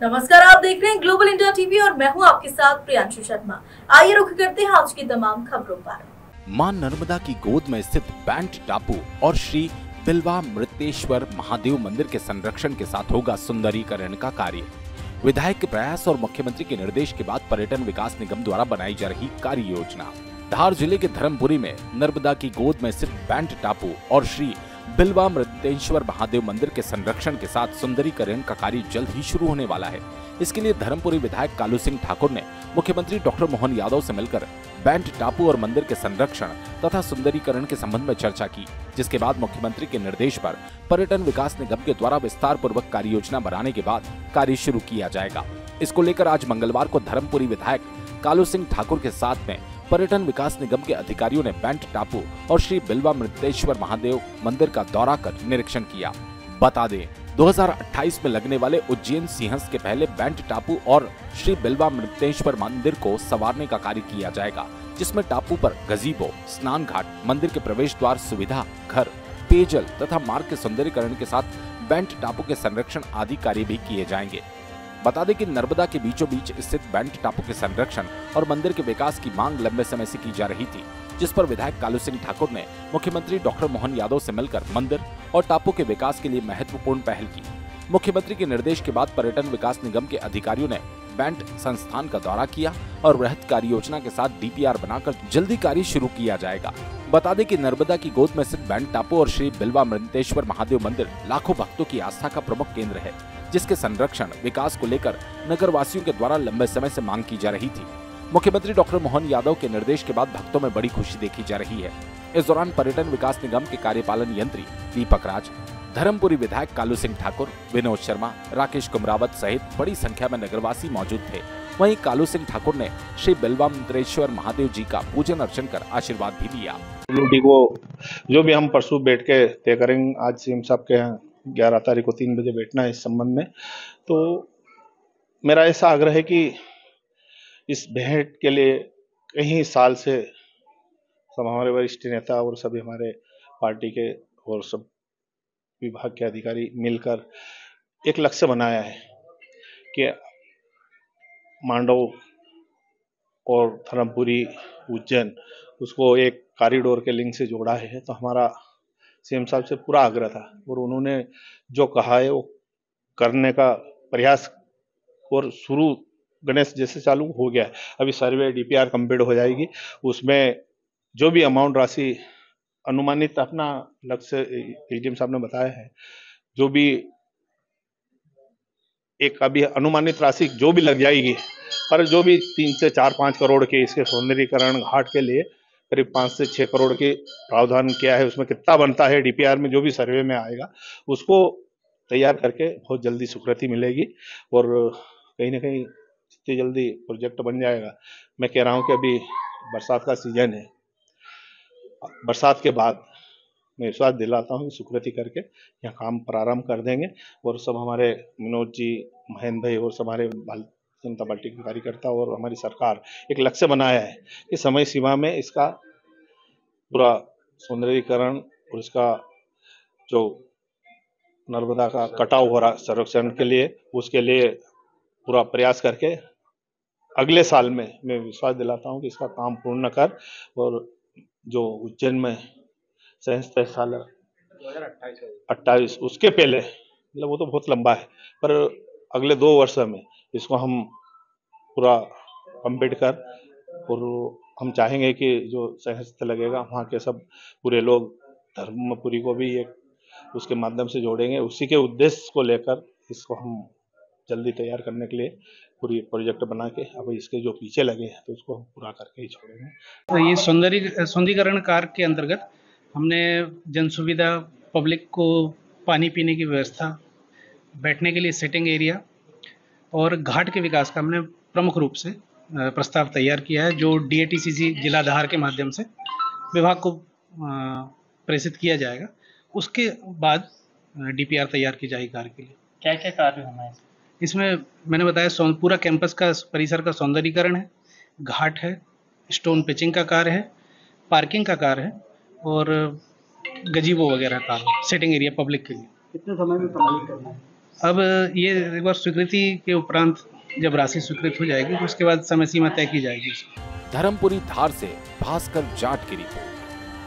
नमस्कार, आप देख रहे हैं ग्लोबल इंडिया टीवी और मैं हूँ आपके साथ प्रियांशु शर्मा। आइए रुक करते हैं आज की तमाम खबरों पर। माँ नर्मदा की गोद में स्थित बैंट टापू और श्री बिलवा मृतेश्वर महादेव मंदिर के संरक्षण के साथ होगा सुंदरीकरण का कार्य। विधायक के प्रयास और मुख्यमंत्री के निर्देश के बाद पर्यटन विकास निगम द्वारा बनाई जा रही कार्य योजना। धार ज़िले के धर्मपुरी में नर्मदा की गोद में स्थित बैंट टापू और श्री बिलवा मृतेश्वर महादेव मंदिर के संरक्षण के साथ सुंदरीकरण का कार्य जल्द ही शुरू होने वाला है। इसके लिए धर्मपुरी विधायक कालू सिंह ठाकुर ने मुख्यमंत्री डॉक्टर मोहन यादव से मिलकर बैंड, टापू और मंदिर के संरक्षण तथा सुंदरीकरण के संबंध में चर्चा की, जिसके बाद मुख्यमंत्री के निर्देश पर पर्यटन विकास निगम के द्वारा विस्तार पूर्वक कार्य योजना बनाने के बाद कार्य शुरू किया जाएगा। इसको लेकर आज मंगलवार को धर्मपुरी विधायक कालू सिंह ठाकुर के साथ में पर्यटन विकास निगम के अधिकारियों ने बैंट टापू और श्री बिल्वा मृतेश्वर महादेव मंदिर का दौरा कर निरीक्षण किया। बता दें 2028 में लगने वाले उज्जैन सिंहस के पहले बैंट टापू और श्री बिल्वा मृतेश्वर मंदिर को संवारने का कार्य किया जाएगा, जिसमें टापू पर गजीबो स्नान घाट मंदिर के प्रवेश द्वार सुविधा, घर, पेयजल तथा मार्ग के सौंदर्यकरण के साथ बैंट टापू के संरक्षण आदि कार्य भी किए जाएँगे। बता दें कि नर्मदा के बीचों बीच स्थित बैंट टापू के संरक्षण और मंदिर के विकास की मांग लंबे समय से की जा रही थी, जिस पर विधायक कालू सिंह ठाकुर ने मुख्यमंत्री डॉक्टर मोहन यादव से मिलकर मंदिर और टापू के विकास के लिए महत्वपूर्ण पहल की। मुख्यमंत्री के निर्देश के बाद पर्यटन विकास निगम के अधिकारियों ने बैंट संस्थान का दौरा किया और वृहद कार्य योजना के साथ डीपीआर बनाकर जल्दी कार्य शुरू किया जाएगा। बता दें कि नर्मदा की गोद में स्थित बैंट टापू और श्री बिलवा मृतेश्वर महादेव मंदिर लाखों भक्तों की आस्था का प्रमुख केंद्र है। जिसके संरक्षण, विकास को लेकर नगर वासियों के द्वारा लंबे समय से मांग की जा रही थी। मुख्यमंत्री डॉक्टर मोहन यादव के निर्देश के बाद भक्तों में बड़ी खुशी देखी जा रही है। इस दौरान पर्यटन विकास निगम के कार्यपालन यंत्री दीपक राज, धर्मपुरी विधायक कालू सिंह ठाकुर, विनोद शर्मा, राकेश कुमरावत सहित बड़ी संख्या में नगरवासी मौजूद थे। वहीं कालू सिंह ठाकुर ने श्री बिल्वामंत्रेश्वर महादेव जी का पूजन अर्चन कर आशीर्वाद भी दिया को जो भी हम परसों बैठ के तय करेंगे, आज सीएम साहब के यहाँ ग्यारह तारीख को तीन बजे बैठना है इस संबंध में। तो मेरा ऐसा आग्रह है कि इस भेंट के लिए कई साल से सब हमारे वरिष्ठ नेता और सभी हमारे पार्टी के और सब विभाग के अधिकारी मिलकर एक लक्ष्य बनाया है कि मांडव और धर्मपुरी, उज्जैन उसको एक कॉरिडोर के लिंक से जोड़ा है तो हमारा सीएम साहब से पूरा आग्रह था और उन्होंने जो कहा है वो करने का प्रयास और शुरू गणेश जैसे चालू हो गया है। अभी सर्वे डीपीआर कंप्लीट हो जाएगी। उसमें जो भी अमाउंट राशि अनुमानित अपना लक्ष्य एडीएम साहब ने बताया है, जो भी एक अभी अनुमानित राशि जो भी लग जाएगी, पर जो भी तीन से चार पाँच करोड़ के इसके सौंदर्यकरण घाट के लिए करीब पाँच से छः करोड़ के प्रावधान किया है, उसमें कितना बनता है डीपीआर में, जो भी सर्वे में आएगा, उसको तैयार करके बहुत जल्दी स्वीकृति मिलेगी और कहीं ना कहीं जितनी जल्दी प्रोजेक्ट बन जाएगा। मैं कह रहा हूँ कि अभी बरसात का सीज़न है। बरसात के बाद मैं विश्वास दिलाता हूँ स्वीकृति करके यहाँ काम प्रारंभ कर देंगे और सब हमारे मनोज जी, महेंद्र भाई और सब हमारे जनता पार्टी के कार्यकर्ता और हमारी सरकार एक लक्ष्य बनाया है कि समय सीमा में इसका पूरा सौंदर्यीकरण और इसका जो नर्मदा का कटाव हो रहा संरक्षण के लिए, उसके लिए पूरा प्रयास करके अगले साल में मैं विश्वास दिलाता हूँ कि इसका काम पूर्ण कर और जो उज्जैन में सैंतीस साल अट्ठाईस, उसके पहले मतलब वो तो बहुत लंबा है, पर अगले दो वर्ष में इसको हम पूरा कंप्लीट कर और हम चाहेंगे कि जो सहस्त्र लगेगा, वहाँ के सब पूरे लोग धर्मपुरी को भी एक उसके माध्यम से जोड़ेंगे। उसी के उद्देश्य को लेकर इसको हम जल्दी तैयार करने के लिए पूरी प्रोजेक्ट बना के, अब इसके जो पीछे लगे हैं तो उसको हम पूरा करके ही छोड़ेंगे। तो ये सौंदर्य, सौंदर्यकरण कार्य के अंतर्गत हमने जन सुविधा पब्लिक को पानी पीने की व्यवस्था, बैठने के लिए सेटिंग एरिया और घाट के विकास का हमने प्रमुख रूप से प्रस्ताव तैयार किया है जो डी जिला धार के माध्यम से विभाग को प्रेषित किया जाएगा। उसके बाद डीपीआर तैयार की जाएगी कार्य के लिए। क्या क्या कार्य होना है? इसमें मैंने बताया पूरा कैंपस का परिसर का सौंदर्यीकरण है घाट है स्टोन पिचिंग का कार्य है पार्किंग का कार्य है और गजीबो वगैरह का सेटिंग एरिया पब्लिक के लिए। कितने समय में कंप्लीट करना है? अब ये एक बार स्वीकृति के उपरांत जब राशि स्वीकृत हो जाएगी तो उसके बाद समय सीमा तय की जाएगी धर्मपुरी धार से भास्कर जाट की रिपोर्ट।